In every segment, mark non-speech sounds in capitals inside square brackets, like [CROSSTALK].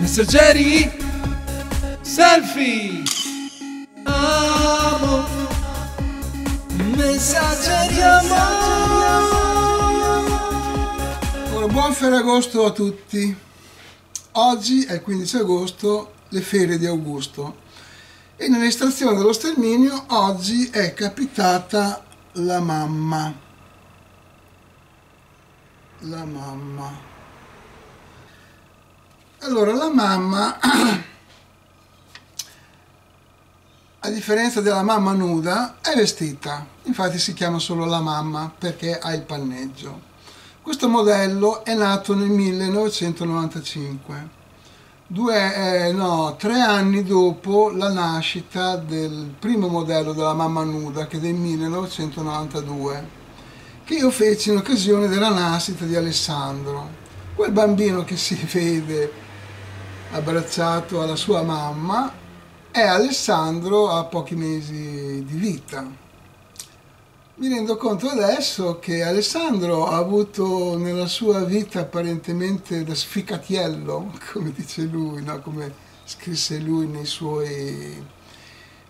Messaggeri Selfie Amo Messaggeri amore Allora, buon Ferragosto a tutti. Oggi è il 15 agosto, le ferie di Augusto. E nell'estrazione dello sterminio oggi è capitata la mamma. La mamma. Allora, la mamma, [CLEARS THROAT] a differenza della mamma nuda, è vestita. Infatti si chiama solo la mamma perché ha il panneggio. Questo modello è nato nel 1995, due, eh, no, tre anni dopo la nascita del primo modello della mamma nuda, che è del 1992, che io feci in occasione della nascita di Alessandro, quel bambino che si [LAUGHS] vede abbracciato alla sua mamma è Alessandro a pochi mesi di vita mi rendo conto adesso che Alessandro ha avuto nella sua vita apparentemente da sficatiello, [LAUGHS] come dice lui, no? come scrisse lui nei suoi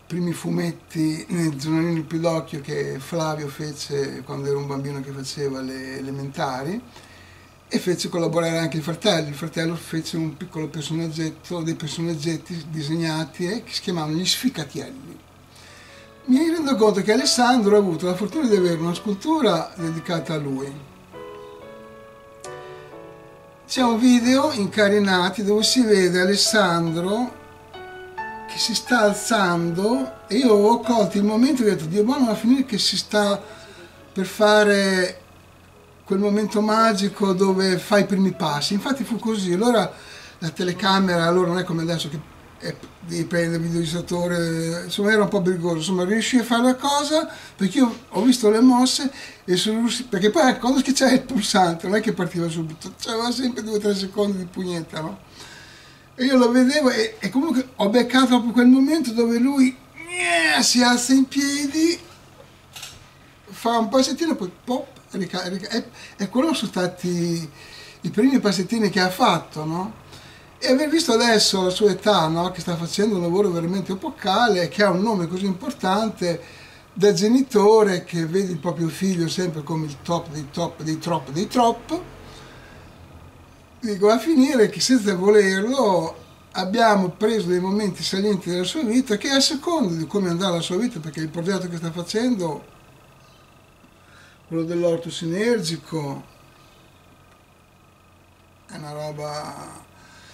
primi fumetti nel giornalino Il Pidocchio che Flavio fece quando era un bambino che faceva le elementari e fece collaborare anche il fratello. Il fratello fece un piccolo personaggetto, dei personaggetti disegnati eh, che si chiamavano gli sficatielli mi rendo conto che Alessandro ha avuto la fortuna di avere una scultura dedicata a lui. C'è un video incarinati dove si vede Alessandro che si sta alzando e io ho colto il momento e ho detto Dio buono va a finire che si sta per fare quel momento magico dove fa i primi passi. Infatti fu così. Allora la telecamera, allora non è come adesso che e devi prendere il videoregistratore, insomma era un po' brigoso, insomma riuscì a fare la cosa perché io ho visto le mosse e sono riuscito, perché poi quando schiacciava il pulsante non è che partiva subito, c'aveva sempre 2-3 secondi di pugnetta, no? E io lo vedevo e, e comunque ho beccato proprio quel momento dove lui si alza in piedi, fa un passettino, poi pop, e, e quello sono stati i primi passettini che ha fatto, no? E aver visto adesso la sua età, no? che sta facendo un lavoro veramente epocale, che ha un nome così importante, da genitore che vede il proprio figlio sempre come il top dei top dei trop dei trop, dico a finire che senza volerlo abbiamo preso dei momenti salienti della sua vita che a seconda di come andrà la sua vita, perché il progetto che sta facendo, quello dell'orto sinergico, è una roba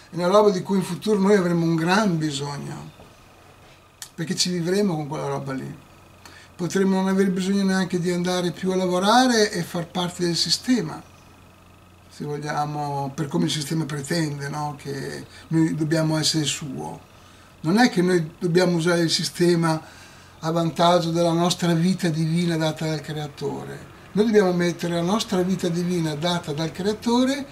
è una roba di cui in futuro noi avremo un gran bisogno, perché ci vivremo con quella roba lì. Potremmo non avere bisogno neanche di andare più a lavorare e far parte del sistema, se vogliamo, per come il sistema pretende, no? che noi dobbiamo essere suo. Non è che noi dobbiamo usare il sistema a vantaggio della nostra vita divina data dal Creatore. Noi dobbiamo mettere la nostra vita divina data dal Creatore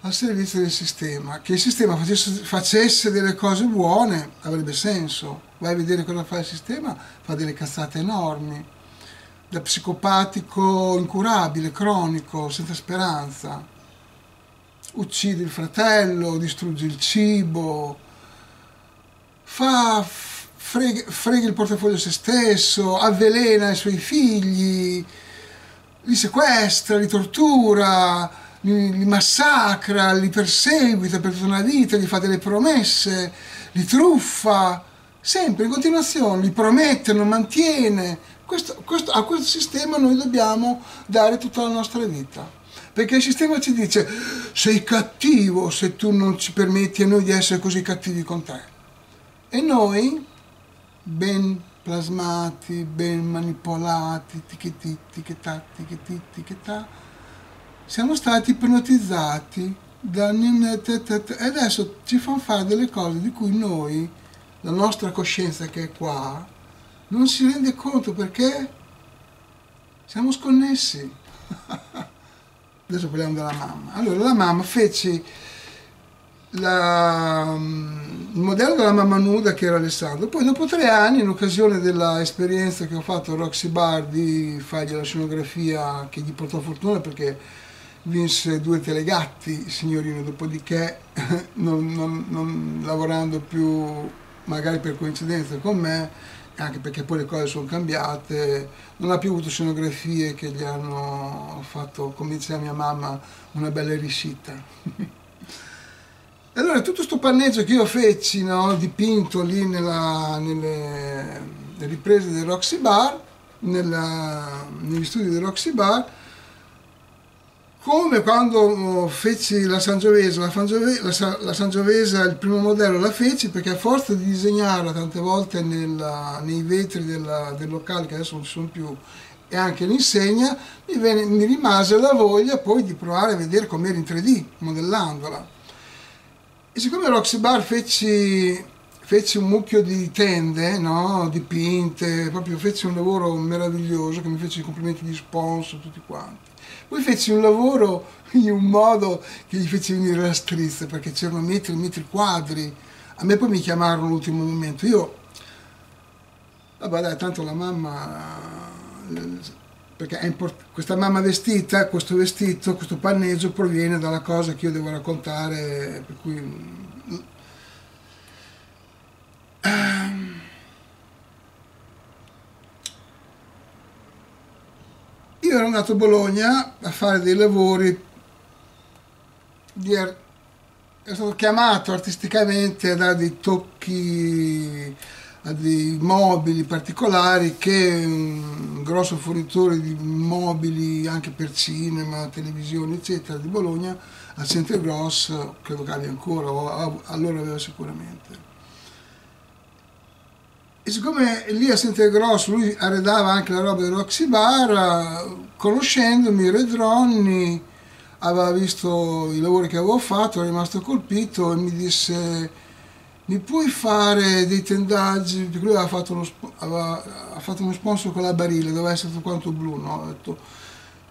al servizio del sistema. Che il sistema facesse, facesse, delle cose buone avrebbe senso. Vai a vedere cosa fa il sistema, fa delle cazzate enormi. Da psicopatico incurabile, cronico, senza speranza. Uccide il fratello, distrugge il cibo, fa, frega, frega il portafoglio a se stesso, avvelena i suoi figli, li sequestra, li tortura li, li massacra, li perseguita per tutta una vita, gli fa delle promesse, li truffa, sempre in continuazione, li promette, non mantiene. Questo, questo, a questo sistema noi dobbiamo dare tutta la nostra vita. Perché il sistema ci dice sei cattivo se tu non ci permetti a noi di essere così cattivi con te. E noi, ben plasmati, ben manipolati, tichetti, tichettà, tichetti, tichettà, siamo stati ipnotizzati da e adesso ci fanno fare delle cose di cui noi, la nostra coscienza che è qua, non si rende conto perché siamo sconnessi. [LAUGHS] Adesso parliamo della mamma. Allora, la mamma fece la, il modello della mamma nuda che era Alessandro. Poi dopo tre anni, in occasione dell'esperienza che ho fatto a Roxy Bar di fargli la scenografia che gli portò fortuna perché vinse due telegatti, signorino, dopodiché [LAUGHS] non, non- non lavorando più magari per coincidenza con me, anche perché poi le cose sono cambiate, non ha più avuto scenografie che gli hanno fatto, come diceva mia mamma, una bella riuscita. [LAUGHS] Allora tutto questo panneggio che io feci, no, dipinto lì nella- nelle, nelle riprese del Roxy Bar, nella- negli studi del Roxy Bar, come quando oh, feci la Sangiovese, la, Fangiove- la la Sangiovese il primo modello la feci perché a forza di disegnarla tante volte nella- nei vetri della- del locale che adesso non ci sono più e anche l'insegna, mi, venne- mi rimase la voglia poi di provare a vedere com'era in 3D modellandola. E siccome Roxy Bar feci, feci un mucchio di tende, no? dipinte, proprio feci un lavoro meraviglioso che mi fece i complimenti di sponsor, tutti quanti. Poi feci un lavoro in un modo che gli fece venire la strizza, perché c'erano metri e metri quadri. A me poi mi chiamarono all'ultimo momento. Io, vabbè dai, tanto la mamma, eh, perché import- questa mamma vestita, questo vestito, questo panneggio proviene dalla cosa che io devo raccontare, per cui... mm, ehm, Io ero andato a Bologna a fare dei lavori, ero stato chiamato artisticamente a dare dei tocchi a dei mobili particolari che un grosso fornitore di mobili anche per cinema, televisione eccetera di Bologna al Centro Gross, credo che abbia ancora, o allora aveva sicuramente. E siccome lì a Centro Grosso lui arredava anche la roba del Roxy Bar, conoscendomi Redronni, aveva visto i lavori che avevo fatto, era rimasto colpito e mi disse mi puoi fare dei tendaggi, perché lui aveva fatto uno, aveva, fatto uno sponsor con la Barile, doveva essere tutto quanto blu, no? Ho detto,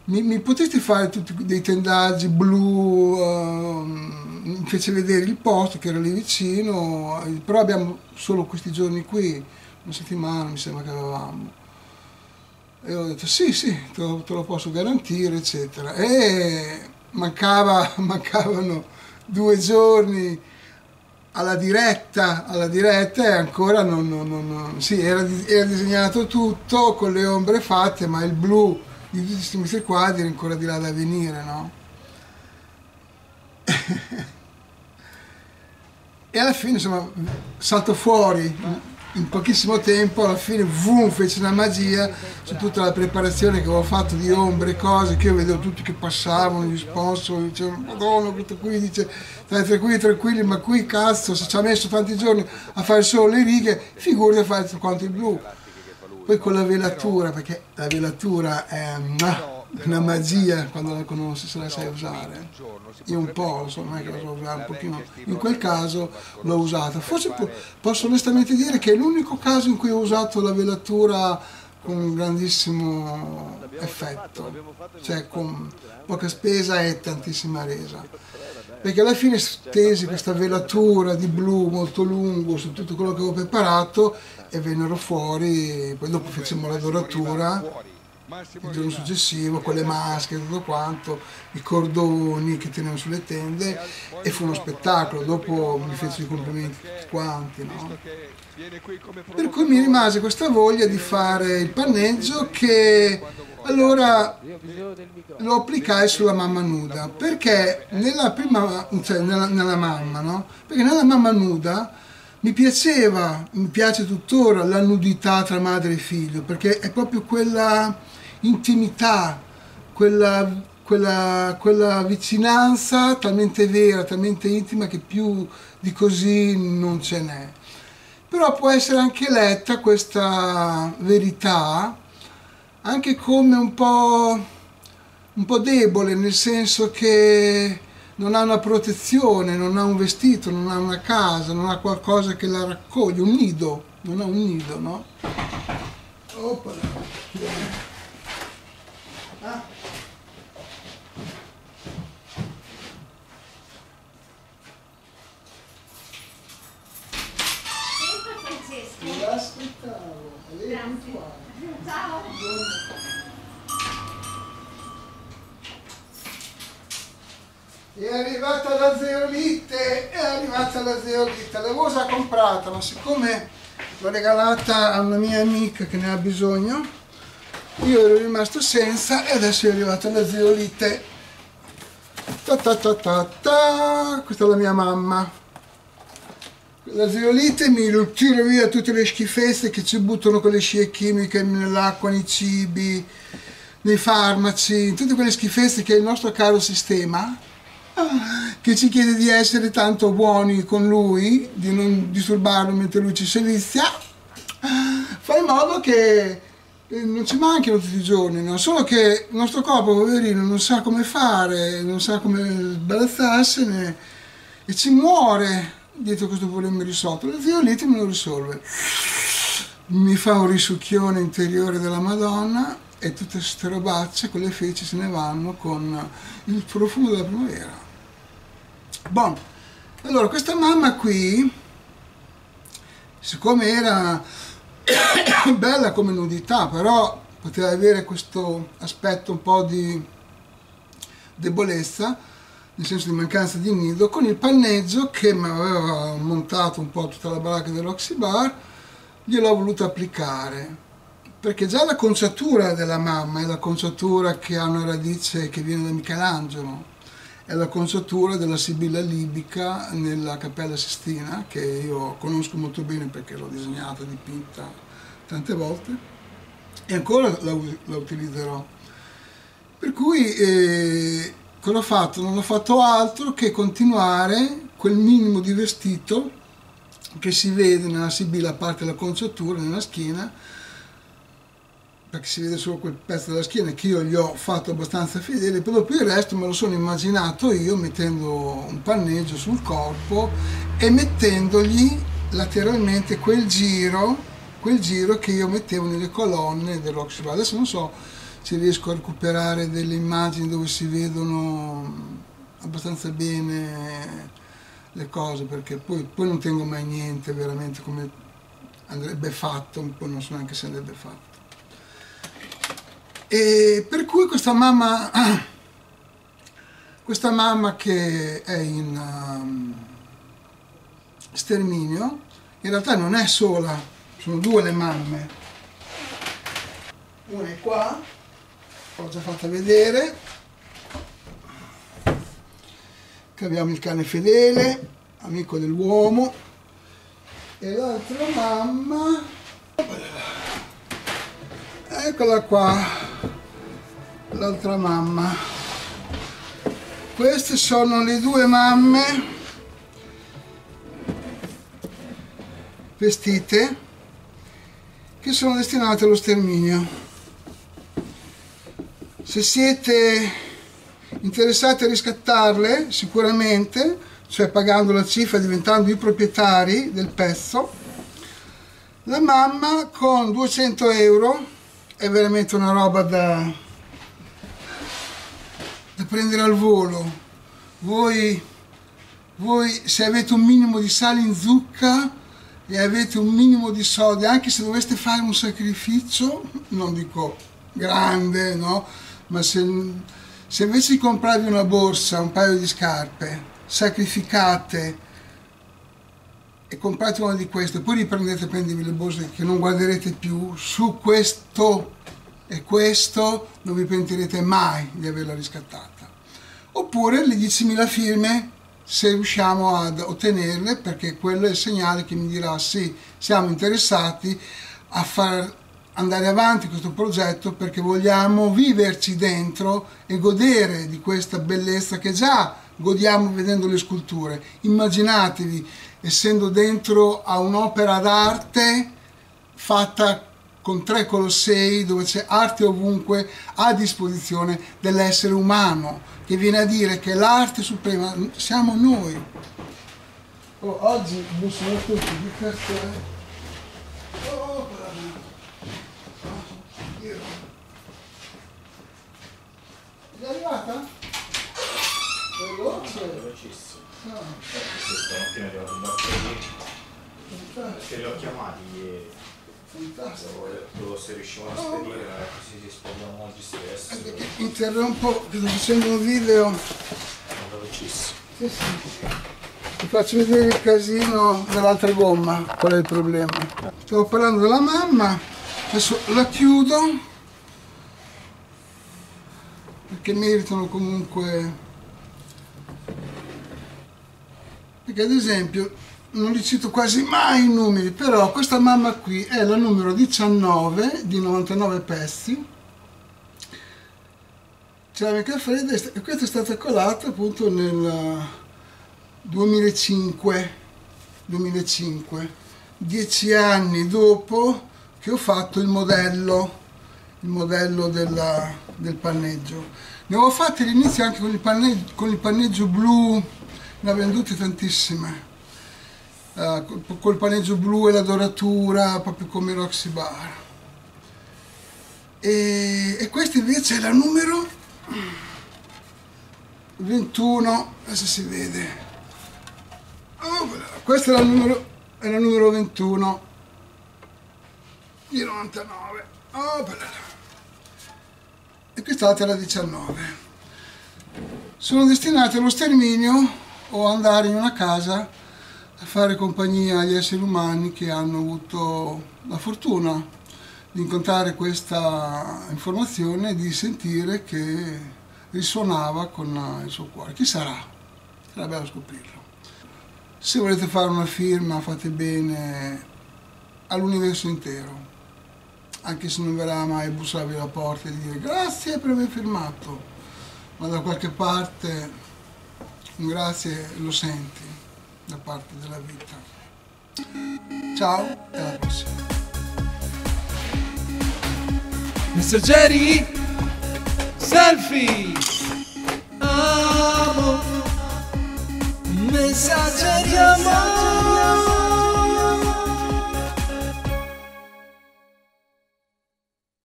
mi, mi potete fare tutti dei tendaggi blu, ehm, mi fece vedere il posto che era lì vicino, eh, però abbiamo solo questi giorni qui, una settimana mi sembra che avevamo. E ho detto sì, sì, te lo, te lo posso garantire, eccetera. E mancava, [LAUGHS] mancavano due giorni alla diretta, alla diretta e ancora non, non- non- non- sì, era, era disegnato tutto con le ombre fatte, ma il blu di tutti questi quadri era ancora di là da venire, no? [LAUGHS] e alla fine, insomma, salto fuori in pochissimo tempo, alla fine, vum, fece una magia su tutta la preparazione che avevo fatto di ombre cose, che io vedevo tutti che passavano, gli sponsor, dicevano, madonna, questo qui dice, state tranquilli, tranquilli, ma qui cazzo, se ci ha messo tanti giorni a fare solo le righe, figurati a fare tutto quanto il blu. Poi con la velatura, perché la velatura è una, magia quando la conosci, se la sai usare. Io un po', insomma, non è che la so usare un pochino. In quel caso l'ho usata. Forse po- posso onestamente dire che è l'unico caso in cui ho usato la velatura con un grandissimo effetto, cioè con poca spesa e tantissima resa. Perché alla fine stesi questa velatura di blu molto lungo su tutto quello che avevo preparato e vennero fuori, poi dopo facemmo la doratura il giorno successivo con le maschere e tutto quanto, i cordoni che tenevano sulle tende e fu uno spettacolo, dopo mi fecero i complimenti tutti quanti. No? Per cui mi rimase questa voglia di fare il panneggio che allora lo applicai sulla mamma nuda, perché nella prima, cioè nella, nella mamma, no? Perché nella mamma nuda mi piaceva, mi piace tuttora la nudità tra madre e figlio, perché è proprio quella intimità, quella, quella, quella vicinanza talmente vera, talmente intima che più di così non ce n'è. Però può essere anche letta questa verità anche come un po', un po' debole, nel senso che non ha una protezione, non ha un vestito, non ha una casa, non ha qualcosa che la raccoglie, un nido, non ha un nido, no? Oppala. Sempre Francesco. Mi aspettavo. È arrivata la zeolite, è arrivata la zeolite, l'avevo già comprata, ma siccome l'ho regalata a una mia amica che ne ha bisogno, io ero rimasto senza e adesso è arrivata la zeolite. Ta ta ta ta ta, questa è la mia mamma. La zeolite mi tira via tutte le schifezze che ci buttano con le scie chimiche nell'acqua, nei cibi, nei farmaci, tutte quelle schifezze che il nostro caro sistema che ci chiede di essere tanto buoni con lui, di non disturbarlo mentre lui ci servizia, fa in modo che non ci manchino tutti i giorni, no? solo che il nostro corpo, poverino, non sa come fare, non sa come sbalazzarsene e ci muore dietro questo problema risolto. La zeolite me lo risolve. Mi fa un risucchione interiore della Madonna e tutte queste robacce con le feci se ne vanno con il profumo della primavera. Bon, allora questa mamma qui, siccome era [COUGHS] bella come nudità, però poteva avere questo aspetto un po' di debolezza, nel senso di mancanza di nido, con il panneggio che mi aveva montato un po' tutta la baracca dell'Oxybar, gliel'ho voluto applicare. Perché già la conciatura della mamma è la conciatura che ha una radice che viene da Michelangelo, è la conciatura della Sibilla libica nella Cappella Sistina, che io conosco molto bene perché l'ho disegnata, dipinta tante volte e ancora la, la utilizzerò. Per cui eh, cosa ho fatto? Non ho fatto altro che continuare quel minimo di vestito che si vede nella Sibilla, a parte la conciatura, nella schiena, perché si vede solo quel pezzo della schiena che io gli ho fatto abbastanza fedele, poi dopo il resto me lo sono immaginato io mettendo un panneggio sul corpo e mettendogli lateralmente quel giro, quel giro che io mettevo nelle colonne dell'Oxford. Adesso non so se riesco a recuperare delle immagini dove si vedono abbastanza bene le cose, perché poi, poi non tengo mai niente veramente come andrebbe fatto, poi non so neanche se andrebbe fatto. E per cui questa mamma, [CLEARS THROAT] questa mamma che è in um, sterminio, in realtà non è sola, sono due le mamme. Una è qua, l'ho già fatta vedere, che abbiamo il cane fedele, amico dell'uomo, e l'altra mamma, eccola qua, l'altra mamma. Queste sono le due mamme vestite che sono destinate allo sterminio. Se siete interessati a riscattarle, sicuramente, cioè pagando la cifra e diventando i proprietari del pezzo, la mamma con 200 euro è veramente una roba da, da prendere al volo. Voi, voi se avete un minimo di sale in zucca e avete un minimo di soldi, anche se doveste fare un sacrificio, non dico grande, no? Ma se, se invece di comprarvi una borsa, un paio di scarpe, sacrificate e comprate una di queste, poi riprendete e le borse che non guarderete più, su questo e questo non vi pentirete mai di averla riscattata. Oppure le 10.000 firme se riusciamo ad ottenerle perché quello è il segnale che mi dirà sì, siamo interessati a far andare avanti questo progetto perché vogliamo viverci dentro e godere di questa bellezza che già godiamo vedendo le sculture. Immaginatevi essendo dentro a un'opera d'arte fatta con tre Colossei dove c'è arte ovunque a disposizione dell'essere umano, che viene a dire che l'arte suprema siamo noi. Oh, oggi bussano tutti di caffè. Oh, è arrivata? Veloce? Velocissimo. No. Eh, stamattina è arrivato un martedì. Che li ho chiamati ieri. Fantastico. Devo se riuscivano a spedire, ma così si spostano oggi stesso. Interrompo che sto facendo un video Veloci Sì, sì. Ti faccio vedere il casino dell'altra gomma, qual è il problema. Stavo parlando della mamma, adesso la chiudo perché meritano comunque perché ad esempio non li cito quasi mai i numeri però questa mamma qui è la numero 19 di 99 pezzi. C'è la mica fredda e questa è stata colata appunto nel 2005 2005 dieci anni dopo che ho fatto il modello il modello della, del panneggio. Ne avevo fatti all'inizio anche con il, panneggio, con il panneggio blu ne ha vendute tantissime uh, col, col paneggio blu e la doratura proprio come Roxy Bar. E, e questa invece è la numero 21 adesso si vede. Oh, questa è la numero è la numero 21 di 99 oh, e quest'altra è la 19 sono destinati allo sterminio o andare in una casa a fare compagnia agli esseri umani che hanno avuto la fortuna di incontrare questa informazione e di sentire che risuonava con il suo cuore. Chi sarà? Sarà bello scoprirlo. Se volete fare una firma fate bene all'universo intero, anche se non verrà mai bussarvi alla porta e dire grazie per aver firmato, ma da qualche parte un grazie lo senti da parte della vita. Ciao e alla prossima. Messaggeri Selfie Amo Messaggeri amore